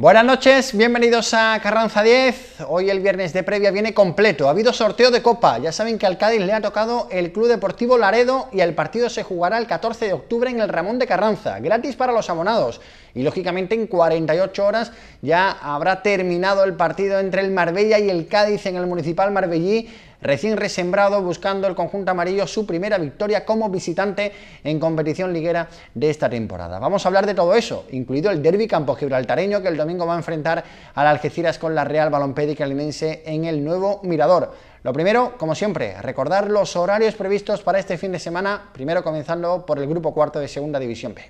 Buenas noches, bienvenidos a Carranza 10. Hoy el viernes de previa viene completo. Ha habido sorteo de Copa. Ya saben que al Cádiz le ha tocado el Club Deportivo Laredo y el partido se jugará el 14 de octubre en el Ramón de Carranza. Gratis para los abonados. Y lógicamente en 48 horas ya habrá terminado el partido entre el Marbella y el Cádiz en el Municipal Marbellí recién resembrado, buscando el conjunto amarillo su primera victoria como visitante en competición liguera de esta temporada. Vamos a hablar de todo eso, incluido el derby campo gibraltareño que el domingo va a enfrentar al Algeciras con la Real Balompédica Linense en el nuevo Mirador. Lo primero, como siempre, recordar los horarios previstos para este fin de semana, primero comenzando por el grupo cuarto de Segunda División B.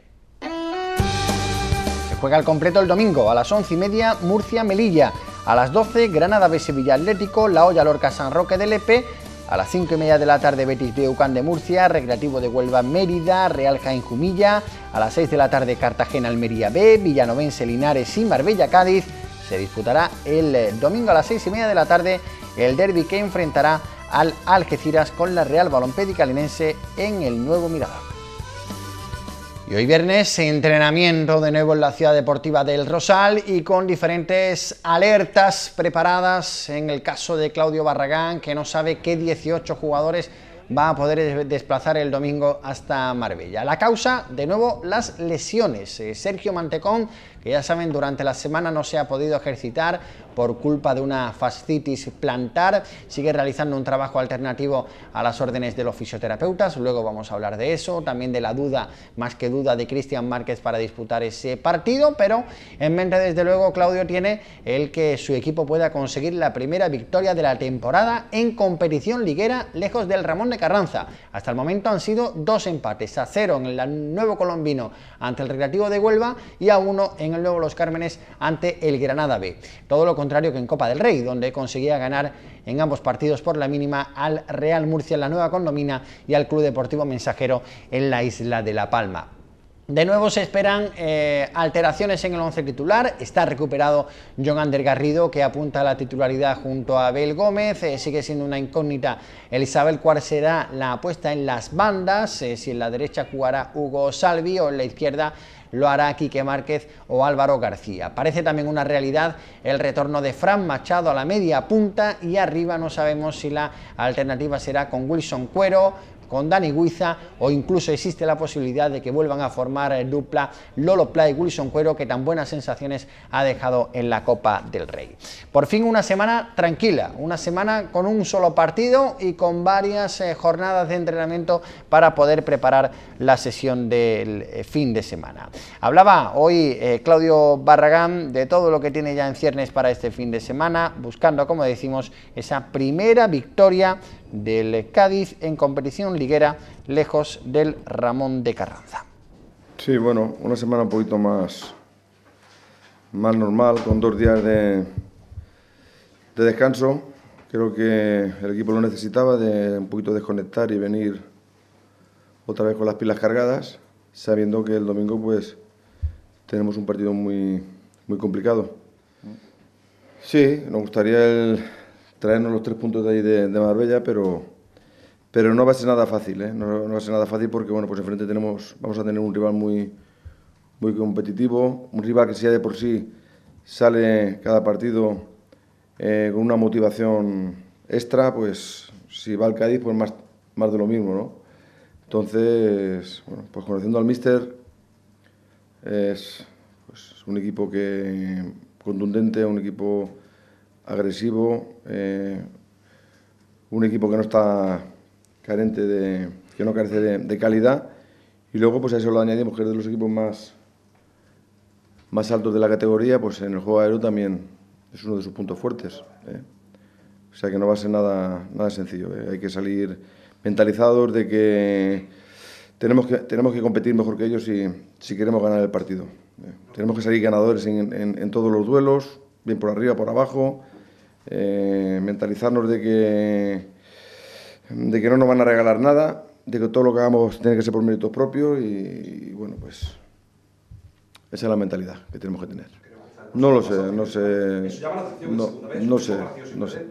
Se juega al completo el domingo a las once y media Murcia-Melilla. A las 12, Granada B Sevilla Atlético, La Hoya Lorca San Roque de Lepe. A las 5 y media de la tarde, Betis de Ucán de Murcia, Recreativo de Huelva Mérida, Real Jaén Jumilla. A las 6 de la tarde, Cartagena Almería B, Villanovense Linares y Marbella Cádiz. Se disputará el eh, domingo a las 6 y media de la tarde el derby que enfrentará al Algeciras con la Real Balompédica Linense en el nuevo Mirador. Y hoy viernes, entrenamiento de nuevo en la ciudad deportiva del Rosal y con diferentes alertas preparadas en el caso de Claudio Barragán, que no sabe qué 18 jugadores va a poder desplazar el domingo hasta Marbella. La causa, de nuevo, las lesiones. Eh, Sergio Mantecón, que ya saben, durante la semana no se ha podido ejercitar por culpa de una fascitis plantar. Sigue realizando un trabajo alternativo a las órdenes de los fisioterapeutas. Luego vamos a hablar de eso, también de la duda, más que duda, de Cristian Márquez para disputar ese partido. Pero en mente, desde luego, Claudio tiene el que su equipo pueda conseguir la primera victoria de la temporada en competición liguera, lejos del Ramón de Carranza. Hasta el momento han sido dos empates a cero en el nuevo colombino ante el Recreativo de Huelva y a uno en el nuevo Los Cármenes ante el Granada B. Todo lo contrario que en Copa del Rey, donde conseguía ganar en ambos partidos por la mínima al Real Murcia en la nueva condomina y al Club Deportivo Mensajero en la isla de La Palma. De nuevo se esperan eh, alteraciones en el once titular. Está recuperado John Ander Garrido, que apunta a la titularidad junto a Abel Gómez. Eh, sigue siendo una incógnita el saber cuál será la apuesta en las bandas. Eh, si en la derecha jugará Hugo Salvi o en la izquierda lo hará Quique Márquez o Álvaro García. Parece también una realidad el retorno de Fran Machado a la media punta y arriba no sabemos si la alternativa será con Wilson Cuero, con Dani Guiza o incluso existe la posibilidad de que vuelvan a formar el dupla Lolo Play Wilson Cuero que tan buenas sensaciones ha dejado en la Copa del Rey. Por fin una semana tranquila, una semana con un solo partido y con varias eh, jornadas de entrenamiento para poder preparar la sesión del eh, fin de semana. Hablaba hoy eh, Claudio Barragán de todo lo que tiene ya en ciernes para este fin de semana, buscando, como decimos, esa primera victoria del Cádiz en competición liguera, lejos del Ramón de Carranza. Sí, bueno, una semana un poquito más, más normal, con dos días de, de descanso. Creo que el equipo lo necesitaba, de un poquito desconectar y venir otra vez con las pilas cargadas, sabiendo que el domingo pues tenemos un partido muy, muy complicado. Sí, nos gustaría el, traernos los tres puntos de ahí de, Marbella, pero, pero no va a ser nada fácil, ¿eh? no, va a ser nada fácil porque bueno, pues enfrente tenemos, vamos a tener un rival muy, muy competitivo, un rival que si ya de por sí sale cada partido eh, con una motivación extra, pues si va al Cádiz, pues más, más de lo mismo, ¿no? Entonces, pues conociendo al míster, es pues, un equipo que contundente, un equipo agresivo, eh, un equipo que no está carente de, que no carece de, calidad y luego pues a eso lo añadimos que es de los equipos más más altos de la categoría, pues en el juego aéreo también es uno de sus puntos fuertes. ¿eh? O sea que no va a ser nada, nada sencillo. ¿eh? Hay que salir mentalizados de que tenemos que, tenemos que competir mejor que ellos si, si queremos ganar el partido. Tenemos que salir ganadores en, en, todos los duelos, bien por arriba, por abajo, eh, mentalizarnos de que, de que no nos van a regalar nada, de que todo lo que hagamos tiene que ser por méritos propios y, bueno, pues esa es la mentalidad que tenemos que tener. No lo sé, no sé, no, no sé, no sé.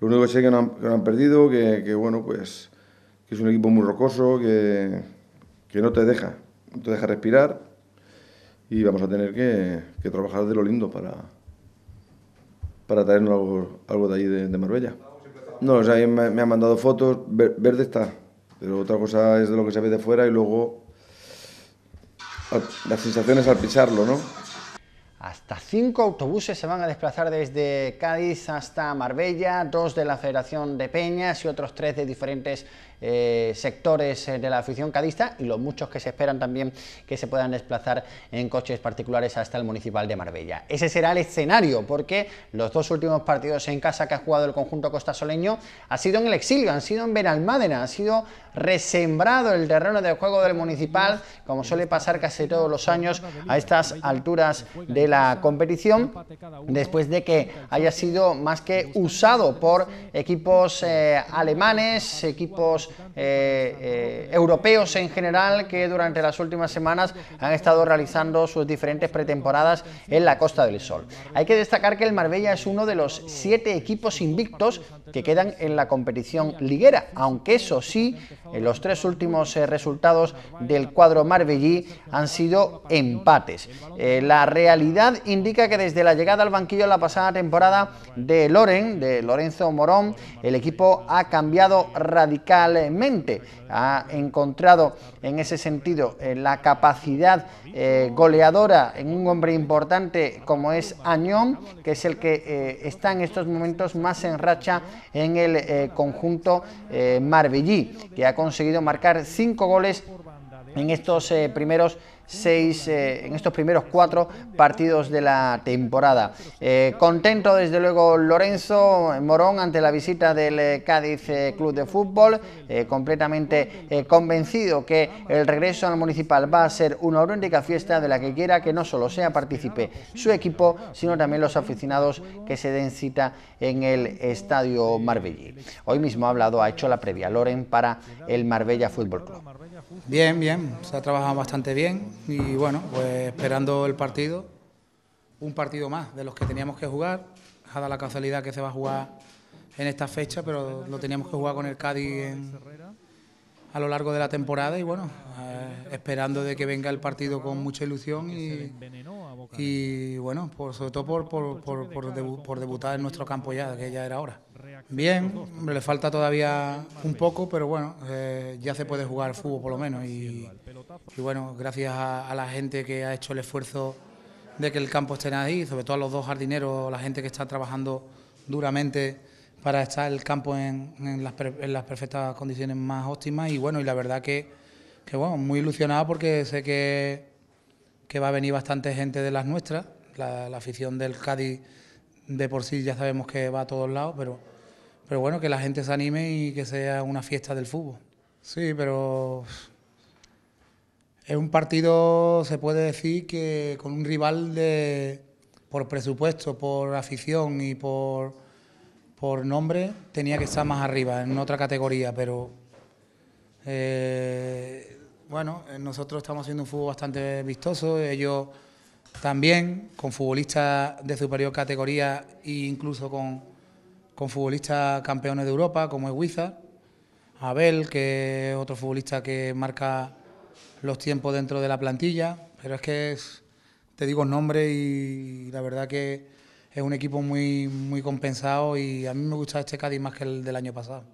Lo único que sé es que no han, perdido, que, que, bueno, pues que es un equipo muy rocoso, que, que no te deja, no te deja respirar y vamos a tener que, trabajar de lo lindo para, para traernos algo, de ahí de, Marbella. No, o sea, me, han mandado fotos, verde está, pero otra cosa es de lo que se ve de fuera y luego las sensaciones al pisarlo, ¿no? Hasta cinco autobuses se van a desplazar desde Cádiz hasta Marbella, dos de la Federación de Peñas y otros tres de diferentes eh, sectores eh, de la afición cadista y los muchos que se esperan también que se puedan desplazar en coches particulares hasta el municipal de Marbella. Ese será el escenario porque los dos últimos partidos en casa que ha jugado el conjunto costasoleño ha sido en el exilio, han sido en Benalmádena, ha sido resembrado el terreno de juego del municipal, como suele pasar casi todos los años a estas alturas de la competición, después de que haya sido más que usado por equipos eh, alemanes, equipos eh, eh, europeos en general que durante las últimas semanas han estado realizando sus diferentes pretemporadas en la Costa del Sol. Hay que destacar que el Marbella es uno de los siete equipos invictos que quedan en la competición liguera, aunque eso sí, en los tres últimos eh, resultados del cuadro marbellí han sido empates. la realidad indica que desde la llegada al banquillo la pasada temporada de Loren, de Lorenzo Morón, el equipo ha cambiado radicalmente ha encontrado en ese sentido eh, la capacidad eh, goleadora en un hombre importante como es Añón, que es el que eh, está en estos momentos más en racha en el conjunto marbellí, que ha conseguido marcar cinco goles en estos primeros seis, eh, en estos primeros cuatro partidos de la temporada. Eh, contento desde luego Lorenzo Morón ante la visita del eh, Cádiz Club de Fútbol, completamente convencido que el regreso al municipal va a ser una auténtica fiesta de la que quiera que no solo sea partícipe su equipo, sino también los aficionados que se den cita en el Estadio Marbellí. Hoy mismo ha hablado, ha hecho la previa Loren para el Marbella Fútbol Club. Bien, bien, se ha trabajado bastante bien y bueno, pues esperando el partido, un partido más de los que teníamos que jugar, ha dado la casualidad que se va a jugar en esta fecha, pero lo teníamos que jugar con el Cádiz a lo largo de la temporada y bueno, eh, esperando de que venga el partido con mucha ilusión y, y bueno, por, sobre todo por, por, por, debutar en nuestro campo ya, que ya era hora. Bien, le falta todavía un poco, pero bueno, eh, ya se puede jugar fútbol por lo menos. Bueno, gracias a, la gente que ha hecho el esfuerzo de que el campo esté ahí, sobre todo a los dos jardineros, la gente que está trabajando duramente para estar el campo en, las, perfectas condiciones más óptimas. Y bueno, y la verdad que, que bueno, muy ilusionado porque sé que, que va a venir bastante gente de las nuestras. La, la afición del Cádiz de por sí ya sabemos que va a todos lados, pero pero bueno, que la gente se anime y que sea una fiesta del fútbol. Sí, pero es un partido, se puede decir, que con un rival de por presupuesto, por afición y por, por nombre, tenía que estar más arriba, en otra categoría, pero eh, bueno, nosotros estamos haciendo un fútbol bastante vistoso, ellos también, con futbolistas de superior categoría e incluso con con futbolistas campeones de Europa, como es Huiza, Abel, que es otro futbolista que marca los tiempos dentro de la plantilla, pero es que te digo nombre y la verdad que es un equipo muy, muy compensado y a mí me gusta este Cádiz más que el del año pasado.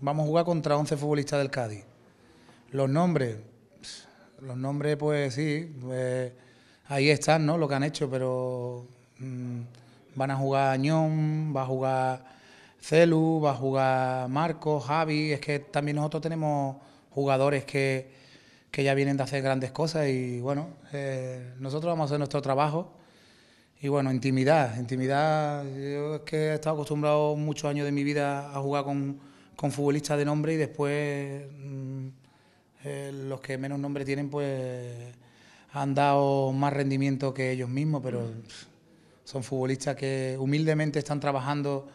Vamos a jugar contra 11 futbolistas del Cádiz. Los nombres, los nombres pues sí, pues, ahí están, ¿no? Lo que han hecho, pero... Mm, Van a jugar Añón, va a jugar Celu, va a jugar Marcos, Javi. Es que también nosotros tenemos jugadores que, que ya vienen de hacer grandes cosas y bueno, eh, nosotros vamos a hacer nuestro trabajo. Y bueno, intimidad, intimidad. Yo es que he estado acostumbrado muchos años de mi vida a jugar con, con futbolistas de nombre y después mm, eh, los que menos nombre tienen pues han dado más rendimiento que ellos mismos, pero son futbolistas que humildemente están trabajando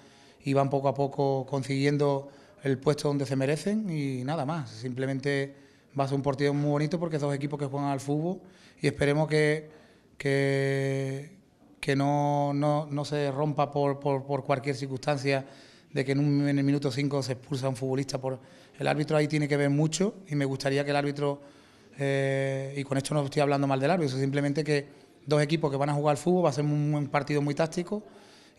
y van poco a poco consiguiendo el puesto donde se merecen y nada más. Simplemente va a ser un partido muy bonito porque son dos equipos que juegan al fútbol y esperemos que, que, que no, no, se rompa por, por, cualquier circunstancia de que en, en el minuto 5 se expulsa un futbolista. Por, el árbitro ahí tiene que ver mucho y me gustaría que el árbitro eh, y con esto no estoy hablando mal del árbitro, simplemente que dos equipos que van a jugar al fútbol va a ser un, partido muy táctico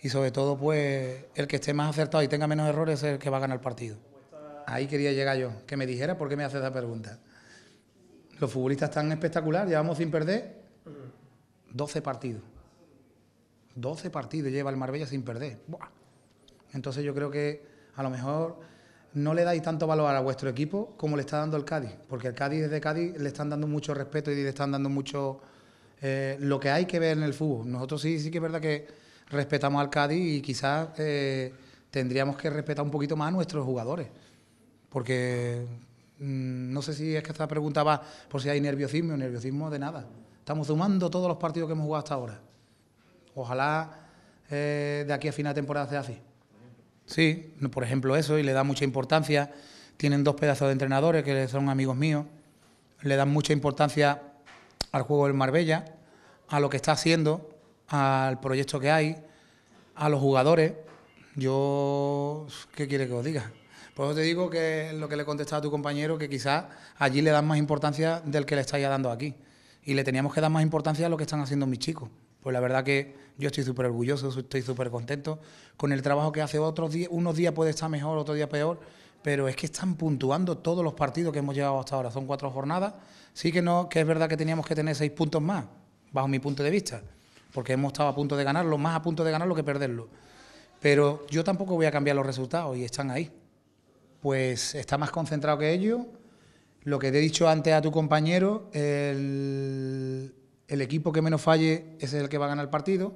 y sobre todo pues el que esté más acertado y tenga menos errores es el que va a ganar el partido. Ahí quería llegar yo, que me dijera por qué me hace esa pregunta. Los futbolistas están espectacular, llevamos sin perder 12 partidos. 12 partidos lleva el Marbella sin perder. Entonces yo creo que a lo mejor no le dais tanto valor a vuestro equipo como le está dando el Cádiz, porque el Cádiz desde Cádiz le están dando mucho respeto y le están dando mucho eh, lo que hay que ver en el fútbol. Nosotros sí, sí que es verdad que respetamos al Cádiz y quizás eh, tendríamos que respetar un poquito más a nuestros jugadores, porque no sé si es que esta pregunta va por si hay nerviosismo nerviosismo de nada. Estamos sumando todos los partidos que hemos jugado hasta ahora. Ojalá eh, de aquí a final de temporada sea así. Sí, por ejemplo eso, y le da mucha importancia. Tienen dos pedazos de entrenadores que son amigos míos. Le dan mucha importancia al juego del Marbella, a lo que está haciendo, al proyecto que hay, a los jugadores. Yo, ¿qué quiere que os diga? Por eso te digo que lo que le contestaba a tu compañero, que quizás allí le dan más importancia del que le estáis dando aquí. Y le teníamos que dar más importancia a lo que están haciendo mis chicos. Pues la verdad que yo estoy súper orgulloso, estoy súper contento con el trabajo que hace otros días. Unos días puede estar mejor, otros días peor, pero es que están puntuando todos los partidos que hemos llevado hasta ahora. Son cuatro jornadas. Sí que no, que es verdad que teníamos que tener seis puntos más, bajo mi punto de vista, porque hemos estado a punto de ganarlo, más a punto de ganarlo que perderlo. Pero yo tampoco voy a cambiar los resultados y están ahí. Pues está más concentrado que ellos. Lo que te he dicho antes a tu compañero, el, equipo que menos falle es el que va a ganar el partido,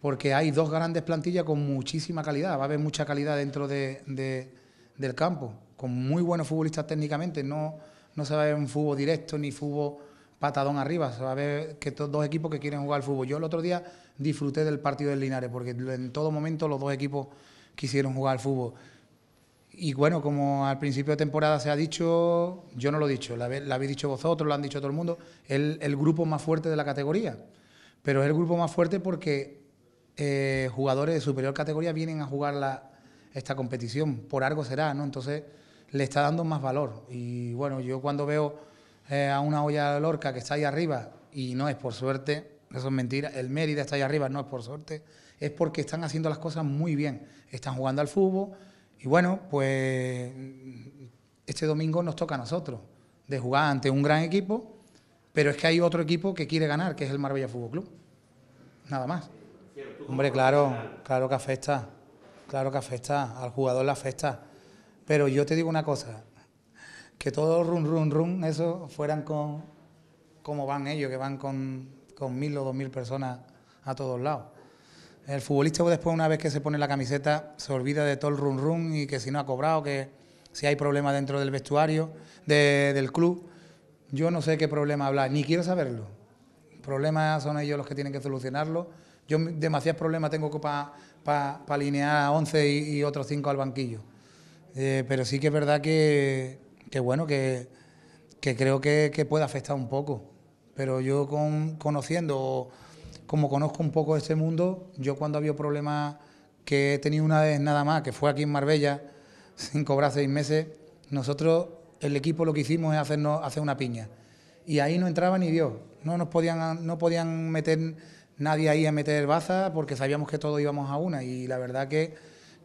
porque hay dos grandes plantillas con muchísima calidad, va a haber mucha calidad dentro de, del campo, con muy buenos futbolistas técnicamente, no, no se va a ver un fútbol directo ni fútbol patadón arriba, se va a ver que dos equipos que quieren jugar al fútbol. Yo el otro día disfruté del partido del Linares, porque en todo momento los dos equipos quisieron jugar al fútbol. Y bueno, como al principio de temporada se ha dicho, yo no lo he dicho, lo habéis dicho vosotros, lo han dicho todo el mundo, es el, grupo más fuerte de la categoría. Pero es el grupo más fuerte porque eh, jugadores de superior categoría vienen a jugar la, esta competición, por algo será, ¿no? Entonces le está dando más valor. Y bueno, yo cuando veo eh, a una olla de Lorca que está ahí arriba, y no es por suerte, eso es mentira, el Mérida está ahí arriba, no es por suerte, es porque están haciendo las cosas muy bien. Están jugando al fútbol y bueno, pues este domingo nos toca a nosotros de jugar ante un gran equipo, pero es que hay otro equipo que quiere ganar, que es el Marbella Fútbol Club. Nada más. Hombre, claro, claro que afecta, claro que afecta, al jugador le afecta. Pero yo te digo una cosa, que todo run, run, run, eso fueran con, como van ellos, que van con, con mil o dos mil personas a todos lados. El futbolista después, una vez que se pone la camiseta, se olvida de todo el run run y que si no ha cobrado, que si hay problemas dentro del vestuario, del club. Yo no sé qué problema hablar, ni quiero saberlo. Problemas son ellos los que tienen que solucionarlo. Yo demasiados problemas tengo para pa, alinear a 11 y, otros 5 al banquillo. Eh, pero sí que es verdad que, bueno, que, creo que, que, puede afectar un poco. Pero yo con, conociendo como conozco un poco este mundo, yo cuando había problemas que he tenido una vez nada más, que fue aquí en Marbella, sin cobrar seis meses, nosotros, el equipo lo que hicimos es hacernos, hacer una piña. Y ahí no entraba ni Dios. No nos podían, no podían meter nadie ahí a meter baza porque sabíamos que todos íbamos a una. Y la verdad que,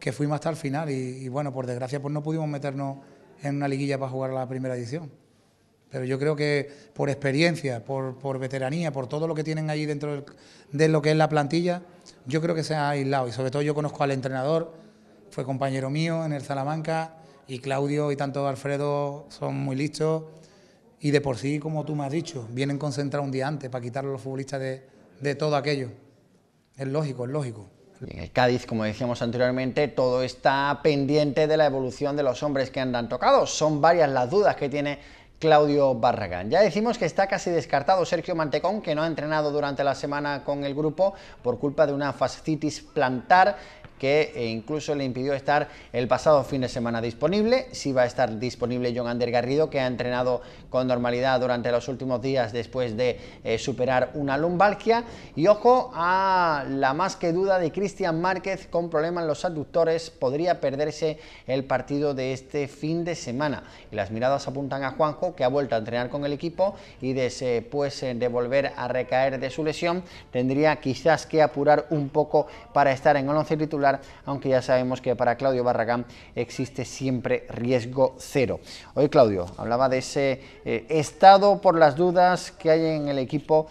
que fuimos hasta el final. Y, y bueno, por desgracia, pues no pudimos meternos en una liguilla para jugar la primera edición. Pero yo creo que por experiencia, por, veteranía, por todo lo que tienen ahí dentro de lo que es la plantilla, yo creo que se ha aislado. Y sobre todo yo conozco al entrenador, fue compañero mío en el Salamanca, y Claudio y tanto Alfredo son muy listos. Y de por sí, como tú me has dicho, vienen concentrados un día antes para quitar a los futbolistas de, todo aquello. Es lógico, es lógico. En Cádiz, como decíamos anteriormente, todo está pendiente de la evolución de los hombres que andan tocados. Son varias las dudas que tiene Claudio Barragán. Ya decimos que está casi descartado Sergio Mantecón, que no ha entrenado durante la semana con el grupo por culpa de una fascitis plantar que eh, incluso le impidió estar el pasado fin de semana disponible. Sí va a estar disponible John Ander Garrido, que ha entrenado con normalidad durante los últimos días después de eh, superar una lumbalgia. Y ojo a la más que duda de Cristian Márquez con problemas en los aductores. Podría perderse el partido de este fin de semana. Y las miradas apuntan a Juanjo, que ha vuelto a entrenar con el equipo y después eh, de volver a recaer de su lesión, tendría quizás que apurar un poco para estar en el once titular, aunque ya sabemos que para Claudio Barragán existe siempre riesgo cero. Hoy Claudio hablaba de ese eh, estado por las dudas que hay en el equipo.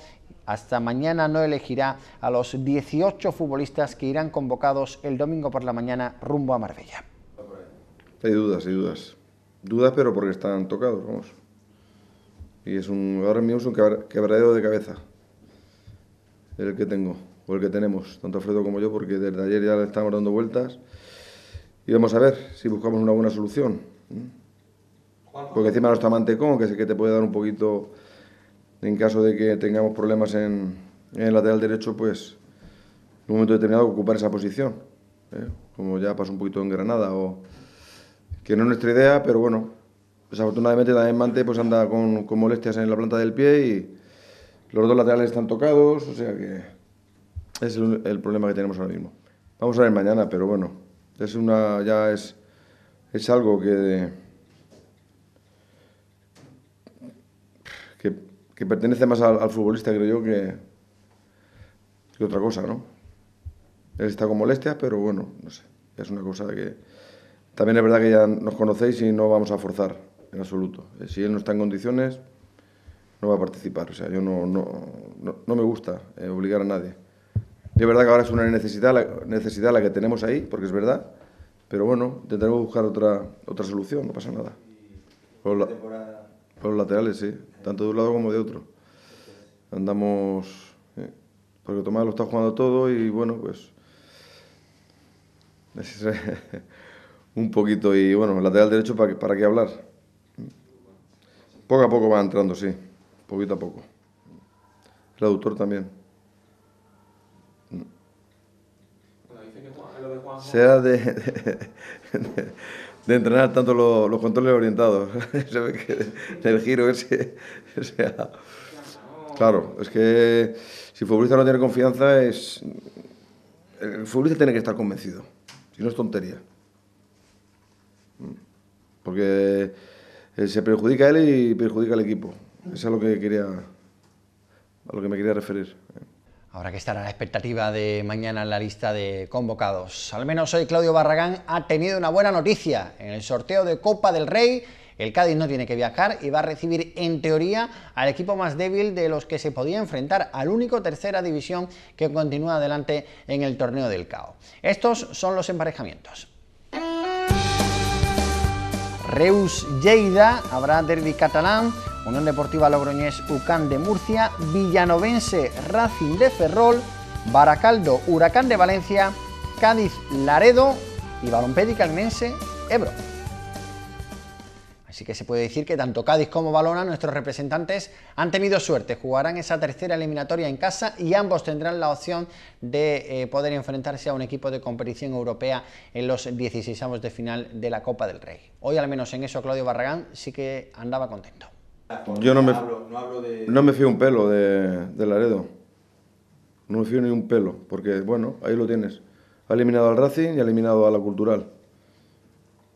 Hasta mañana no elegirá a los 18 futbolistas que irán convocados el domingo por la mañana rumbo a Marbella. Hay dudas, hay dudas. Dudas, pero porque están tocados, vamos. Y es un, ahora mismo un quebradero de cabeza el que tengo el que tenemos, tanto Alfredo como yo, porque desde ayer ya le estamos dando vueltas y vamos a ver si buscamos una buena solución. Porque encima no está Mantecón, que sé que te puede dar un poquito, en caso de que tengamos problemas en, el lateral derecho, pues en un momento determinado ocupar esa posición. ¿eh? Como ya pasó un poquito en Granada, o que no es nuestra idea, pero bueno, desafortunadamente también Mante pues anda con, con molestias en la planta del pie y los dos laterales están tocados, o sea que es el, problema que tenemos ahora mismo. Vamos a ver mañana, pero bueno, es una ya es, es algo que, que, pertenece más al, futbolista, creo yo, que, que otra cosa, ¿no? Él está con molestias, pero bueno, no sé, es una cosa que... También es verdad que ya nos conocéis y no vamos a forzar en absoluto. Si él no está en condiciones, no va a participar. O sea, yo no, no, no, me gusta eh, obligar a nadie. Es verdad que ahora es una necesidad la, necesidad la que tenemos ahí, porque es verdad, pero bueno, intentaremos buscar otra, otra solución, no pasa nada. Por, los laterales, sí, tanto de un lado como de otro. Andamos, eh, porque Tomás lo está jugando todo y bueno, pues un poquito y bueno, lateral derecho para, para qué hablar. Poco a poco va entrando, sí poquito a poco. El autor también. Sea de, de, entrenar tanto los, controles orientados, el giro ese. claro, es que si el futbolista no tiene confianza, es el futbolista tiene que estar convencido, si no es tontería. Porque se perjudica a él y perjudica al equipo. Eso es lo que quería, a lo que me quería referir. Habrá que estar a la expectativa de mañana en la lista de convocados. Al menos hoy Claudio Barragán ha tenido una buena noticia. En el sorteo de Copa del Rey, el Cádiz no tiene que viajar y va a recibir en teoría al equipo más débil de los que se podía enfrentar, al único tercera división que continúa adelante en el torneo del CAO. Estos son los emparejamientos. Reus Lleida, habrá derby catalán, Unión Deportiva Logroñés Ucán de Murcia, Villanovense Racing de Ferrol, Baracaldo Huracán de Valencia, Cádiz Laredo y Balompédica Almense Ebro. Así que se puede decir que tanto Cádiz como Balona, nuestros representantes, han tenido suerte, jugarán esa tercera eliminatoria en casa y ambos tendrán la opción de eh, poder enfrentarse a un equipo de competición europea en los 16 de final de la Copa del Rey. Hoy al menos en eso Claudio Barragán sí que andaba contento. Yo no me, no me fío un pelo de, de Laredo, no me fío ni un pelo, porque bueno, ahí lo tienes. Ha eliminado al Racing y ha eliminado a la Cultural.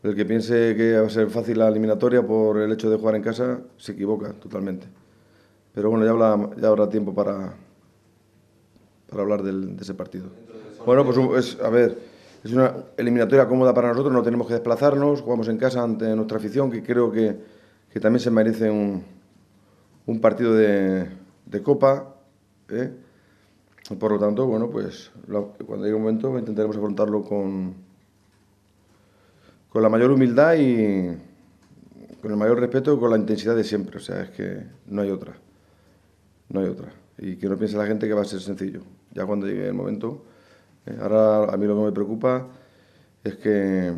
El que piense que va a ser fácil la eliminatoria por el hecho de jugar en casa se equivoca totalmente. Pero bueno, ya, ya habrá tiempo para, para hablar de ese partido. Bueno, pues es, a ver, es una eliminatoria cómoda para nosotros, no tenemos que desplazarnos, jugamos en casa ante nuestra afición, que creo que, que también se merece un, un partido de, de Copa. ¿eh? Por lo tanto, bueno, pues cuando llegue un momento intentaremos afrontarlo con con la mayor humildad y con el mayor respeto y con la intensidad de siempre. O sea, es que no hay otra. No hay otra. Y que no piense la gente que va a ser sencillo. Ya cuando llegue el momento. Eh, ahora a mí lo que me preocupa es que,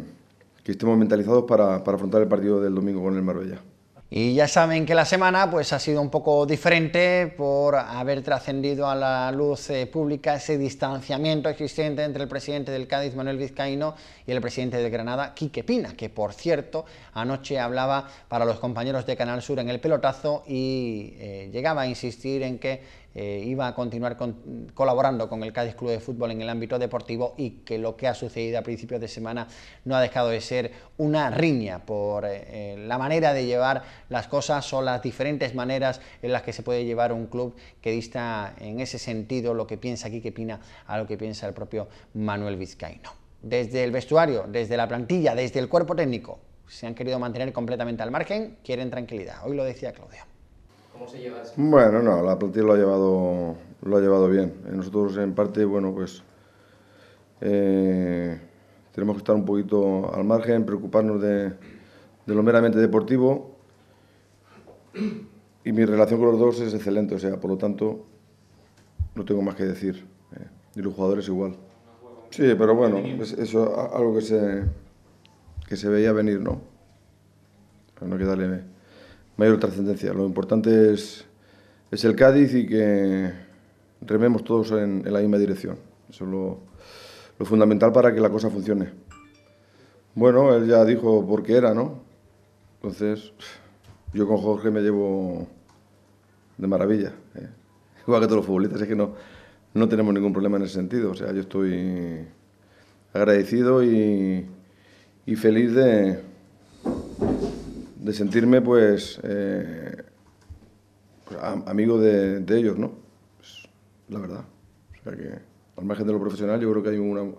que estemos mentalizados para, para afrontar el partido del domingo con el Marbella. Y ya saben que la semana pues, ha sido un poco diferente por haber trascendido a la luz eh, pública ese distanciamiento existente entre el presidente del Cádiz, Manuel Vizcaíno, y el presidente de Granada, Quique Pina, que por cierto anoche hablaba para los compañeros de Canal Sur en el pelotazo y eh, llegaba a insistir en que eh, iba a continuar colaborando con el Cádiz Club de Fútbol en el ámbito deportivo y que lo que ha sucedido a principios de semana no ha dejado de ser una riña por eh, eh, la manera de llevar las cosas o las diferentes maneras en las que se puede llevar un club que dista en ese sentido lo que piensa aquí, que Pina, a lo que piensa el propio Manuel Vizcaíno. Desde el vestuario, desde la plantilla, desde el cuerpo técnico, se han querido mantener completamente al margen, quieren tranquilidad. Hoy lo decía Claudia. Bueno, no, la plantilla lo ha llevado, lo ha llevado bien. Nosotros en parte, bueno, pues eh, tenemos que estar un poquito al margen, preocuparnos de, lo meramente deportivo. Y mi relación con los dos es excelente, o sea, por lo tanto, no tengo más que decir. Eh, y los jugadores igual. Sí, pero bueno, es, eso algo que se, que se veía venir, ¿no? No mayor trascendencia. Lo importante es, es el Cádiz y que rememos todos en, la misma dirección. Eso es lo, lo, fundamental para que la cosa funcione. Bueno, él ya dijo por qué era, ¿no? Entonces, yo con Jorge me llevo de maravilla. ¿eh? Igual que todos los futbolistas, es que no, no tenemos ningún problema en ese sentido. O sea, yo estoy agradecido y, y feliz de, de sentirme pues, eh, pues amigo de, ellos, ¿no? La verdad. O sea que, al margen de lo profesional, yo creo que hay una muy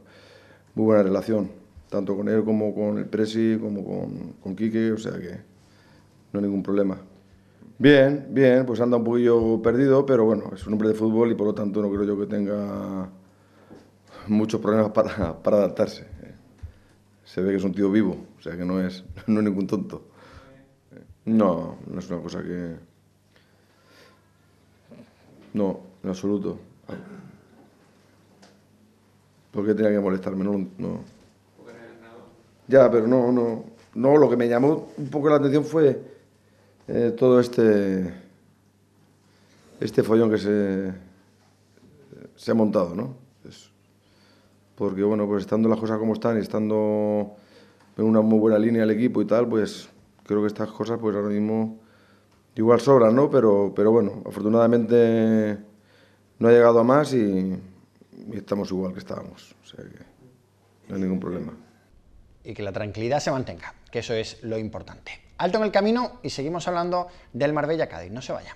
buena relación, tanto con él como con el Presi, como con, con Quique, o sea que no hay ningún problema. Bien, bien, pues anda un poquillo perdido, pero bueno, es un hombre de fútbol y por lo tanto no creo yo que tenga muchos problemas para, para adaptarse. Se ve que es un tío vivo, o sea que no es, no es ningún tonto. No, no es una cosa que... No, en absoluto. ¿Por qué tenía que molestarme? No, no. Ya, pero no, no. No, lo que me llamó un poco la atención fue eh, todo este este follón que se, se ha montado, ¿no? porque, bueno, pues estando las cosas como están y estando en una muy buena línea el equipo y tal, pues creo que estas cosas pues ahora mismo igual sobran, ¿no? Pero, pero bueno, afortunadamente no ha llegado a más y, estamos igual que estábamos. O sea que no hay ningún problema. Y que la tranquilidad se mantenga, que eso es lo importante. Alto en el camino y seguimos hablando del Marbella Cádiz. No se vayan.